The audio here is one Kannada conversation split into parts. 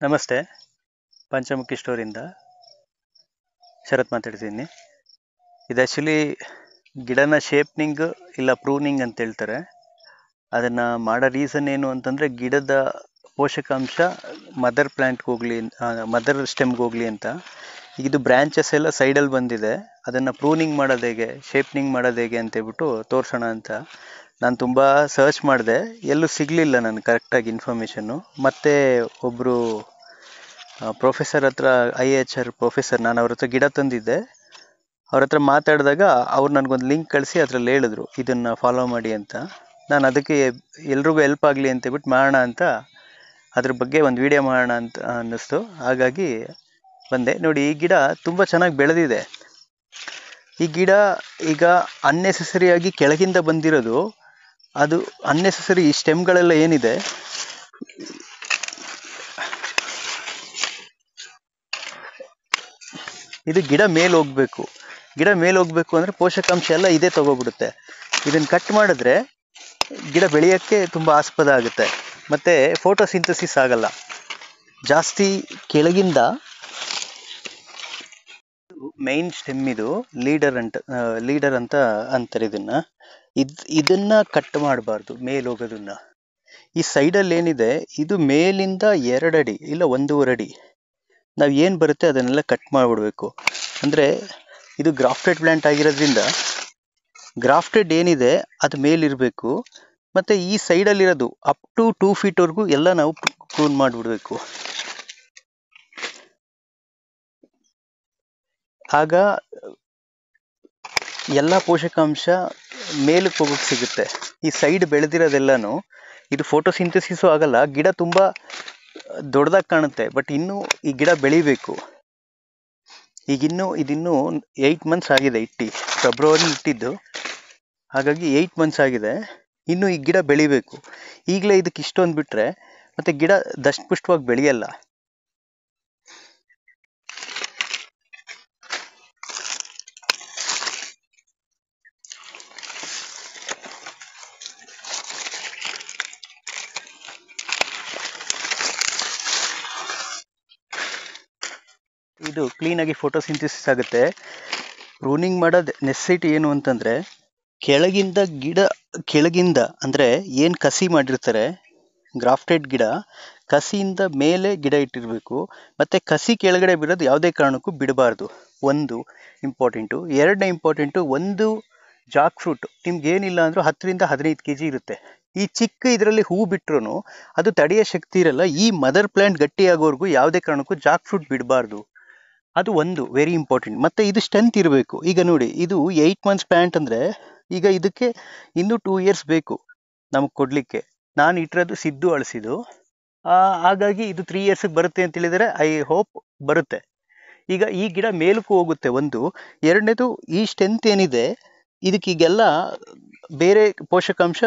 ನಮಸ್ತೆ. ಪಂಚಮುಖಿ ಸ್ಟೋರಿಂದ ಶರತ್ ಮಾತಾಡ್ತೀನಿ ಇದು ಆ್ಯಕ್ಚುಲಿ ಗಿಡನ ಶೇಪ್ನಿಂಗ್ ಇಲ್ಲ ಪ್ರೂನಿಂಗ್ ಅಂತ ಹೇಳ್ತಾರೆ. ಅದನ್ನು ಮಾಡೋ ರೀಸನ್ ಏನು ಅಂತಂದರೆ ಗಿಡದ ಪೋಷಕಾಂಶ ಮದರ್ ಪ್ಲ್ಯಾಂಟ್ಗೆ ಹೋಗಲಿ ಮದರ್ ಸ್ಟೆಮ್ಗೆ ಹೋಗಲಿ ಅಂತ. ಇದು ಬ್ರ್ಯಾಂಚಸ್ ಎಲ್ಲ ಸೈಡಲ್ಲಿ ಬಂದಿದೆ. ಅದನ್ನು ಪ್ರೂನಿಂಗ್ ಮಾಡೋದು ಹೇಗೆ ಶೇಪ್ನಿಂಗ್ ಮಾಡೋದು ಹೇಗೆ ಅಂತ ಹೇಳ್ಬಿಟ್ಟು ತೋರಿಸೋಣ ಅಂತ. ನಾನು ತುಂಬ ಸರ್ಚ್ ಮಾಡಿದೆ. ಎಲ್ಲೂ ಸಿಗಲಿಲ್ಲ ನನಗೆ ಕರೆಕ್ಟಾಗಿ ಇನ್ಫಾರ್ಮೇಷನ್ನು ಮತ್ತೆ ಒಬ್ಬರು ಪ್ರೊಫೆಸರ್ ಹತ್ರ ಐ ಎಚ್ ಆರ್ ಪ್ರೊಫೆಸರ್ ನಾನು ಅವ್ರ ಹತ್ರ ಗಿಡ ತಂದಿದ್ದೆ. ಅವ್ರ ಹತ್ರ ಮಾತಾಡಿದಾಗ ಅವ್ರು ನನಗೊಂದು ಲಿಂಕ್ ಕಳಿಸಿ ಅದರಲ್ಲಿ ಹೇಳಿದ್ರು, ಇದನ್ನು ಫಾಲೋ ಮಾಡಿ ಅಂತ. ನಾನು ಅದಕ್ಕೆ ಎಲ್ರಿಗೂ ಹೆಲ್ಪ್ ಆಗಲಿ ಅಂತ ಹೇಳ್ಬಿಟ್ಟು ಮಾಡೋಣ ಅಂತ, ಅದ್ರ ಬಗ್ಗೆ ಒಂದು ವಿಡಿಯೋ ಮಾಡೋಣ ಅಂತ ಅನ್ನಿಸ್ತು. ಹಾಗಾಗಿ ಬಂದೆ. ನೋಡಿ, ಈ ಗಿಡ ತುಂಬ ಚೆನ್ನಾಗಿ ಬೆಳೆದಿದೆ. ಈ ಗಿಡ ಈಗ ಅನ್ನೆಸೆಸರಿಯಾಗಿ ಕೆಳಗಿಂದ ಬಂದಿರೋದು ಅದು ಅನ್ನೆಸೆಸರಿ ಈ ಸ್ಟೆಮ್ಗಳೆಲ್ಲ ಏನಿದೆ? ಇದು ಗಿಡ ಮೇಲೆ ಹೋಗ್ಬೇಕು. ಗಿಡ ಮೇಲೆ ಹೋಗ್ಬೇಕು ಅಂದ್ರೆ ಪೋಷಕಾಂಶ ಎಲ್ಲ ಇದೇ ತಗೋಬಿಡುತ್ತೆ. ಇದನ್ನ ಕಟ್ ಮಾಡಿದ್ರೆ ಗಿಡ ಬೆಳೆಯೋಕ್ಕೆ ತುಂಬ ಆಸ್ಪದ ಆಗುತ್ತೆ. ಮತ್ತೆ ಫೋಟೋಸಿಂಥಸಿಸ್ ಆಗಲ್ಲ. ಜಾಸ್ತಿ ಕೆಳಗಿಂದ ಮೈನ್ ಸ್ಟೆಮ್ ಇದು ಲೀಡರ್ ಅಂತ ಲೀಡರ್ ಅಂತ ಅಂತಾರೆ ಇದನ್ನ. ಇದ್, ಇದನ್ನ ಕಟ್ ಮಾಡಬಾರ್ದು ಮೇಲ್ ಹೋಗೋದನ್ನ ಈ ಸೈಡಲ್ಲಿ ಏನಿದೆ, ಇದು ಮೇಲಿಂದ ಎರಡಡಿ, ಇಲ್ಲ ಒಂದೂವರೆ ಅಡಿ. ನಾವು ಏನು ಬರುತ್ತೆ, ಅದನ್ನೆಲ್ಲ ಕಟ್ ಮಾಡಿಬಿಡ್ಬೇಕು. ಅಂದರೆ, ಇದು ಗ್ರಾಫ್ಟೆಡ್ ಪ್ಲ್ಯಾಂಟ್ ಆಗಿರೋದ್ರಿಂದ ಗ್ರಾಫ್ಟೆಡ್ ಏನಿದೆ, ಅದು ಮೇಲಿರಬೇಕು. ಮತ್ತು ಈ ಸೈಡಲ್ಲಿರೋದು ಅಪ್ ಟು ಟೂ ಫೀಟ್ವರೆಗೂ ಎಲ್ಲ ನಾವು ಪ್ರೂನ್ ಮಾಡಿಬಿಡ್ಬೇಕು. ಆಗ, ಎಲ್ಲ ಪೋಷಕಾಂಶ ಮೇಲಕ್ಕೆ ಹೋಗಕ್ಕೆ ಸಿಗುತ್ತೆ. ಈ ಸೈಡ್ ಬೆಳೆದಿರೋದೆಲ್ಲನೂ ಇದು ಫೋಟೋಸಿಂಥಸಿಸು ಆಗಲ್ಲ, ಗಿಡ ತುಂಬ ದೊಡ್ಡದಾಗಿ ಕಾಣುತ್ತೆ ಬಟ್ ಇನ್ನೂ ಈ ಗಿಡ ಬೆಳಿಬೇಕು. ಈಗಿನ್ನೂ ಇದಿನ್ನೂ ಏಯ್ಟ್ ಮಂತ್ಸ್ ಆಗಿದೆ ಇಟ್ಟಿ ಫೆಬ್ರವರಿ ಇಟ್ಟಿದ್ದು. ಹಾಗಾಗಿ ಏಯ್ಟ್ ಮಂತ್ಸ್ ಆಗಿದೆ, ಇನ್ನು ಈ ಗಿಡ ಬೆಳಿಬೇಕು. ಈಗಲೇ ಇದಕ್ಕೆ ಇಷ್ಟೊಂದು ಬಿಟ್ಟರೆ ಮತ್ತೆ ಗಿಡ ದಷ್ಟಪುಷ್ಟವಾಗಿ ಬೆಳೆಯಲ್ಲ. ಇದು ಕ್ಲೀನಾಗಿ ಫೋಟೋಸಿಂಥಸಿಸ್ ಆಗುತ್ತೆ. ಪ್ರೂನಿಂಗ್ ಮಾಡೋದು ನೆಸೆಸಿಟಿ ಏನು ಅಂತಂದ್ರೆ, ಕೆಳಗಿಂದ ಗಿಡ, ಕೆಳಗಿಂದ ಅಂದ್ರೆ ಏನು ಕಸಿ ಮಾಡಿರ್ತಾರೆ ಗ್ರಾಫ್ಟೆಡ್ ಗಿಡ, ಕಸಿಯಿಂದ ಮೇಲೆ ಗಿಡ ಇಟ್ಟಿರಬೇಕು. ಮತ್ತೆ ಕಸಿ ಕೆಳಗಡೆ ಬಿಡೋದು ಯಾವುದೇ ಕಾರಣಕ್ಕೂ ಬಿಡಬಾರ್ದು. ಒಂದು ಇಂಪಾರ್ಟೆಂಟು ಎರಡನೇ ಇಂಪಾರ್ಟೆಂಟು ಒಂದು ಜಾಕ್ ಫ್ರೂಟ್. ನಿಮ್ಗೆ ಏನಿಲ್ಲ ಅಂದ್ರೂ ಹತ್ತರಿಂದ ಹದಿನೈದು ಕೆ ಜಿ ಇರುತ್ತೆ. ಈ ಚಿಕ್ಕ ಇದರಲ್ಲಿ ಹೂ ಬಿಟ್ರು ಅದು ತಡೆಯೋ ಶಕ್ತಿ ಇರಲ್ಲ. ಈ ಮದರ್ ಪ್ಲ್ಯಾಂಟ್ ಗಟ್ಟಿಯಾಗೋವರೆಗೂ ಯಾವುದೇ ಕಾರಣಕ್ಕೂ ಜಾಕ್ ಫ್ರೂಟ್ ಬಿಡಬಾರ್ದು. ಅದು ಒಂದು ವೆರಿ ಇಂಪಾರ್ಟೆಂಟ್ ಮತ್ತು ಇದು ಸ್ಟ್ರೆಂತ್ ಇರಬೇಕು. ಈಗ ನೋಡಿ, ಇದು ಏಯ್ಟ್ ಮಂತ್ಸ್ ಪ್ಯಾಂಟ್ ಅಂದರೆ ಈಗ ಇದಕ್ಕೆ ಇನ್ನೂ ಟೂ ಇಯರ್ಸ್ ಬೇಕು ನಮಗೆ ಕೊಡಲಿಕ್ಕೆ. ನಾನು ಇಟ್ಟಿರೋದು ಸಿದ್ದು ಅಳಿಸಿದ್ದು. ಹಾಗಾಗಿ ಇದು ತ್ರೀ ಇಯರ್ಸಿಗೆ ಬರುತ್ತೆ ಅಂತ ಹೇಳಿದರೆ ಐ ಹೋಪ್ ಬರುತ್ತೆ. ಈಗ ಈ ಗಿಡ ಮೇಲಕ್ಕೂ ಹೋಗುತ್ತೆ ಒಂದು. ಎರಡನೇದು ಈ ಸ್ಟ್ರೆಂತ್ ಏನಿದೆ ಇದಕ್ಕೀಗೆಲ್ಲ ಬೇರೆ ಪೋಷಕಾಂಶ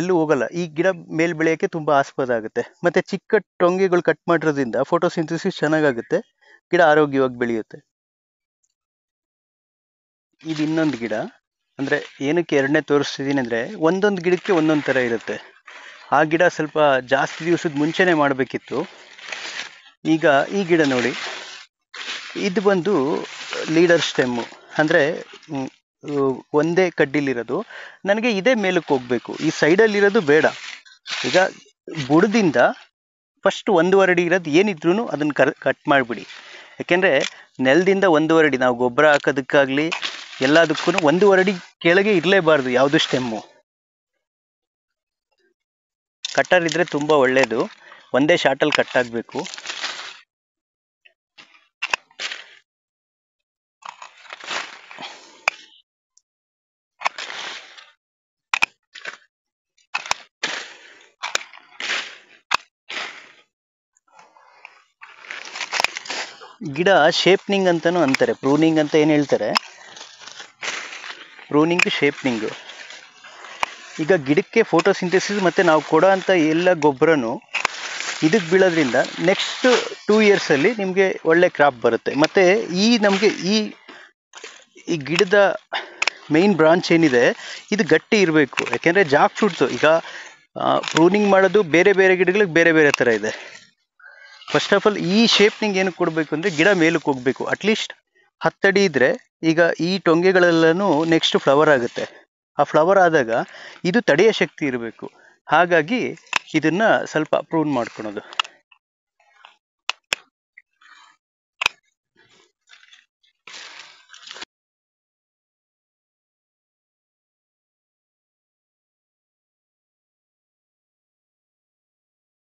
ಎಲ್ಲೂ ಹೋಗಲ್ಲ. ಈ ಗಿಡ ಮೇಲೆ ಬೆಳೆಯೋಕ್ಕೆ ತುಂಬ ಆಸ್ಪದ ಆಗುತ್ತೆ. ಮತ್ತು ಚಿಕ್ಕ ಟೊಂಗೆಗಳು ಕಟ್ ಮಾಡಿರೋದ್ರಿಂದ ಫೋಟೋಸಿಂಥಸಿಸ್ ಚೆನ್ನಾಗಾಗುತ್ತೆ. ಗಿಡ ಆರೋಗ್ಯವಾಗಿ ಬೆಳೆಯುತ್ತೆ. ಇದು ಇನ್ನೊಂದು ಗಿಡ. ಅಂದ್ರೆ ಏನಕ್ಕೆ ಎರಡನೇ ತೋರಿಸ್ತಿದ್ದೀನಿ ಅಂದ್ರೆ ಒಂದೊಂದು ಗಿಡಕ್ಕೆ ಒಂದೊಂದು ತರ ಇರುತ್ತೆ. ಆ ಗಿಡ ಸ್ವಲ್ಪ ಜಾಸ್ತಿ ದಿವಸದ ಮುಂಚೆನೆ ಮಾಡಬೇಕಿತ್ತು. ಈಗ ಈ ಗಿಡ ನೋಡಿ. ಇದು ಬಂದು ಲೀಡರ್ ಸ್ಟೆಮ್ಮು ಅಂದರೆ ಒಂದೇ ಕಡ್ಡಿಲಿರೋದು. ನನಗೆ ಇದೇ ಮೇಲಕ್ಕೆ ಹೋಗಬೇಕು. ಈ ಸೈಡಲ್ಲಿರೋದು ಬೇಡ. ಈಗ ಬುಡದಿಂದ ಫಸ್ಟ್ ಒಂದೂವರೆ ಅಡಿ ಇರೋದು ಏನಿದ್ರು ಅದನ್ನು ಕರ್, ಕಟ್ ಮಾಡಿಬಿಡಿ. ಯಾಕೆಂದರೆ ನೆಲದಿಂದ ಒಂದೂವರೆ ಅಡಿ, ನಾವು ಗೊಬ್ಬರ ಹಾಕೋದಕ್ಕಾಗಲಿ ಎಲ್ಲದಕ್ಕೂ ಒಂದೂವರೆ ಅಡಿ ಕೆಳಗೆ ಇರಲೇಬಾರ್ದು, ಯಾವುದು ಸ್ಟೆಮ್ಮು ಕಟ್ಟರ್ ಇದ್ದರೆ ತುಂಬ ಒಳ್ಳೆಯದು ಒಂದೇ ಶಾರ್ಟಲ್ಲಿ ಕಟ್ ಆಗಬೇಕು. ಗಿಡ ಶೇಪ್ನಿಂಗ್ ಅಂತಲೂ ಅಂತಾರೆ. ಪ್ರೂನಿಂಗ್ ಅಂತ ಏನು ಹೇಳ್ತಾರೆ? ಪ್ರೂನಿಂಗ್ ಶೇಪ್ನಿಂಗು ಈಗ ಗಿಡಕ್ಕೆ ಫೋಟೋಸಿಂಥೆಸಿಸ್ ಮತ್ತು ನಾವು ಕೊಡೋ ಅಂಥ ಎಲ್ಲ ಗೊಬ್ಬರನು ಇದಕ್ಕೆ ಬೀಳೋದ್ರಿಂದ ನೆಕ್ಸ್ಟ್ ಟೂ ಇಯರ್ಸಲ್ಲಿ ನಿಮಗೆ ಒಳ್ಳೆ ಕ್ರಾಪ್ ಬರುತ್ತೆ. ಮತ್ತು ಈ ನಮಗೆ ಈ ಈ ಗಿಡದ ಮೇನ್ ಬ್ರಾಂಚ್ ಏನಿದೆ, ಇದು ಗಟ್ಟಿ ಇರಬೇಕು. ಯಾಕೆಂದರೆ ಜಾಕ್ ಫ್ರೂಟ್ಸು ಈಗ ಪ್ರೂನಿಂಗ್ ಮಾಡೋದು ಬೇರೆ ಬೇರೆ ಗಿಡಗಳಿಗೆ ಬೇರೆ ಬೇರೆ ಥರ ಇದೆ. ಫಸ್ಟ್ ಆಫ್ ಆಲ್ ಈ ಶೇಪ್ ನಿಂಗೆ ಏನು ಕೊಡಬೇಕು ಅಂದರೆ ಗಿಡ ಮೇಲಕ್ಕೆ ಹೋಗಬೇಕು. ಅಟ್ಲೀಸ್ಟ್ ಹತ್ತಡಿ ಇದ್ರೆ ಈಗ ಈ ಟೊಂಗೆಗಳೆಲ್ಲನೂ ನೆಕ್ಸ್ಟ್ ಫ್ಲವರ್ ಆಗುತ್ತೆ. ಆ ಫ್ಲವರ್ ಆದಾಗ ಇದು ತಡೆಯ ಶಕ್ತಿ ಇರಬೇಕು. ಹಾಗಾಗಿ ಇದನ್ನ ಸ್ವಲ್ಪ ಪ್ರೂನ್ ಮಾಡ್ಕೊಳೋದು.